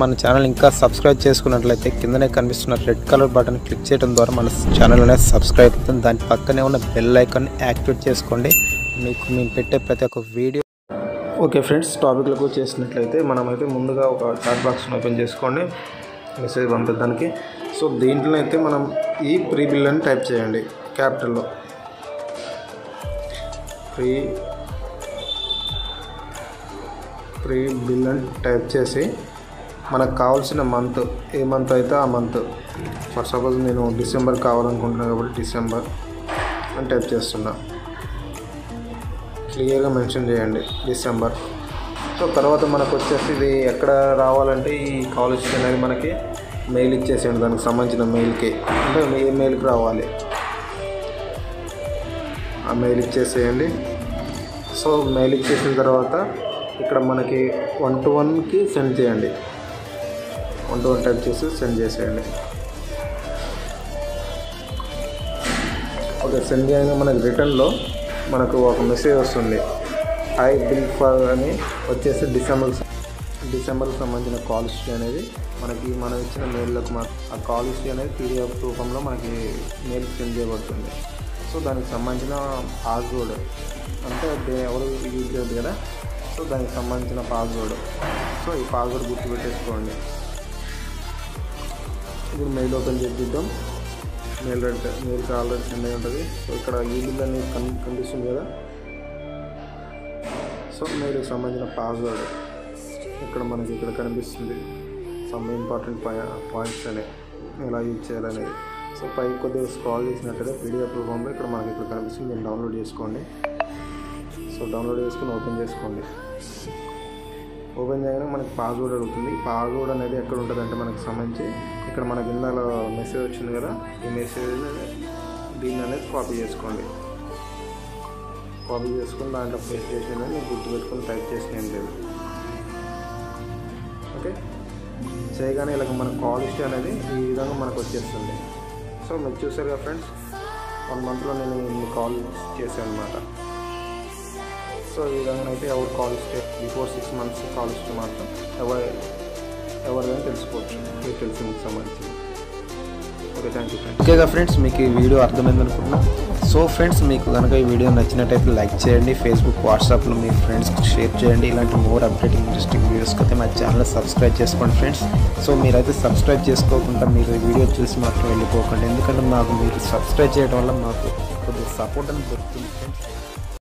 మన ఛానల్ ఇంకా సబ్స్క్రైబ్ చేసుకున్నట్లయితే కిందనే కనిపిస్తున్న రెడ్ కలర్ బటన్ క్లిక్ చేయడం ద్వారా మన ఛానల్ అనేది సబ్స్క్రైబ్ అవుతుంది. దాని పక్కనే ఉన్న బెల్ ఐకాన్ యాక్టివేట్ చేసుకోండి. మీకు మేము పెట్టే ప్రతి ఒక్క వీడియో ఓకే ఫ్రెండ్స్ టాపిక్లకు చేసినట్లయితే మనమైతే ముందుగా ఒక చాట్ బాక్స్ని ఓపెన్ చేసుకోండి. మెసేజ్ పంపించడానికి సో దీంట్లో అయితే మనం ఈ ప్రీ బిల్ అని టైప్ చేయండి. క్యాపిటల్లో. ప్రీ ప్రీ బిల్ అని టైప్ చేసి మనకు కావాల్సిన మంత్ ఏ మంత్ అయితే ఆ మంత్ ఫర్ సపోజ్ నేను డిసెంబర్ కావాలనుకుంటున్నాను కాబట్టి డిసెంబర్ అని టైప్ చేస్తున్నా. క్లియర్గా మెన్షన్ చేయండి డిసెంబర్ సో తర్వాత మనకు వచ్చేసి ఇది ఎక్కడ రావాలంటే ఈ కాలేజ్ అనేది మనకి మెయిల్ ఇచ్చేసేయండి. దానికి సంబంధించిన మెయిల్కి అంటే ఏ మెయిల్కి రావాలి? ఆ మెయిల్ ఇచ్చేసేయండి. సో మెయిల్ ఇచ్చేసిన తర్వాత ఇక్కడ మనకి వన్ టు వన్కి సెండ్ చేయండి. వన్ టు వన్ టైప్ చేసి సెండ్ చేసేయండి. ఓకే సెండ్ చేయగా మనకి రిటర్న్లో మనకు ఒక మెసేజ్ వస్తుంది. ఐ బిల్ ఫర్ అని వచ్చేసి డిసెంబర్ డిసెంబర్కి సంబంధించిన కాల్ హిస్టరీ అనేది మనకి మనం ఇచ్చిన మెయిల్లకు మా ఆ కాల్ హిస్టరీ అనేది పీడిఎఫ్ రూపంలో మనకి మెయిల్ సెండ్ చేయబడుతుంది. సో దానికి సంబంధించిన పాస్వర్డ్ అంటే ఎవరు యూజ్ చేయదు కదా? సో దానికి సంబంధించిన పాస్వర్డ్ సో ఈ పాస్వర్డ్ గుర్తుపెట్టేసుకోండి. ఇప్పుడు మెయిల్ ఓపెన్ చేసి చూద్దాం మెయిల్ రెడ్ మెయిల్కి ఆల్రెడీ సెండ్ అయి ఉంటుంది. సో ఇక్కడ ఈ బిల్ అనేది కన్ కనిపిస్తుంది కదా? సో మెయిల్కి సంబంధించిన పాస్వర్డ్ ఇక్కడ మనకి ఇక్కడ కనిపిస్తుంది. సమ్ ఇంపార్టెంట్ పాయింట్స్ అనేవి ఎలా యూజ్ చేయాలనేది. సో పై కొద్దిగా స్క్రాల్ చేసినట్టుగా పీడిఎఫ్ రూపంలో ఇక్కడ మనకి ఇక్కడ కనిపిస్తుంది. మీరు డౌన్లోడ్ చేసుకోండి. సో డౌన్లోడ్ చేసుకుని ఓపెన్ చేసుకోండి. ఓపెన్ చేయగానే మనకి పాస్వర్డ్ అడుగుతుంది. పాస్వర్డ్ అనేది ఎక్కడ ఉంటుంది అంటే మనకి సంబంధించి ఇక్కడ మనకి ఇందాక మెసేజ్ వచ్చింది కదా ఈ మెసేజ్ దీన్ని అనేది కాపీ చేసుకోండి. కాపీ చేసుకుని దాంట్లో పేస్ట్ చేసి నేను గుర్తుపెట్టుకుని టైప్ చేసిన ఏం లేదు. ఓకే? చేయగానే ఇలాగ మన కాల్ హిస్టరీ అనేది ఈ విధంగా మనకు వచ్చేస్తుంది. సో మీరు చూసారు కదా ఫ్రెండ్స్ వన్ మంత్లో నేను ఇన్ని కాల్ చేశాను అనమాట సో ఈ విధంగా అయితే ఎవరు call history before six months call history మాత్రం ఎవరు ఎవరిదైనా తెలుసుకోవచ్చు. మీకు తెలిసింది సంబంధించి ఓకే థ్యాంక్ యూ ఫ్రెండ్స్ ఓకేగా ఫ్రెండ్స్ మీకు ఈ వీడియో అర్థమైంది అనుకుంటున్నా. సో ఫ్రెండ్స్ మీకు కనుక ఈ వీడియో నచ్చినట్టయితే లైక్ చేయండి ఫేస్బుక్ వాట్సాప్లో మీ ఫ్రెండ్స్కి షేర్ చేయండి. ఇలాంటి మోర్ అప్డేటింగ్ ఇంట్రెస్టింగ్ వీడియోస్కి అయితే మా ఛానల్ సబ్స్క్రైబ్ చేసుకోండి ఫ్రెండ్స్. సో మీరైతే సబ్స్క్రైబ్ చేసుకోకుండా మీరు ఈ వీడియో చూసి మాత్రం వెళ్ళిపోకండి. ఎందుకంటే మాకు మీరు సబ్స్క్రైబ్ చేయడం వల్ల మాకు కొద్దిగా సపోర్ట్ అని దొరుకుతుంది ఫ్రెండ్స్.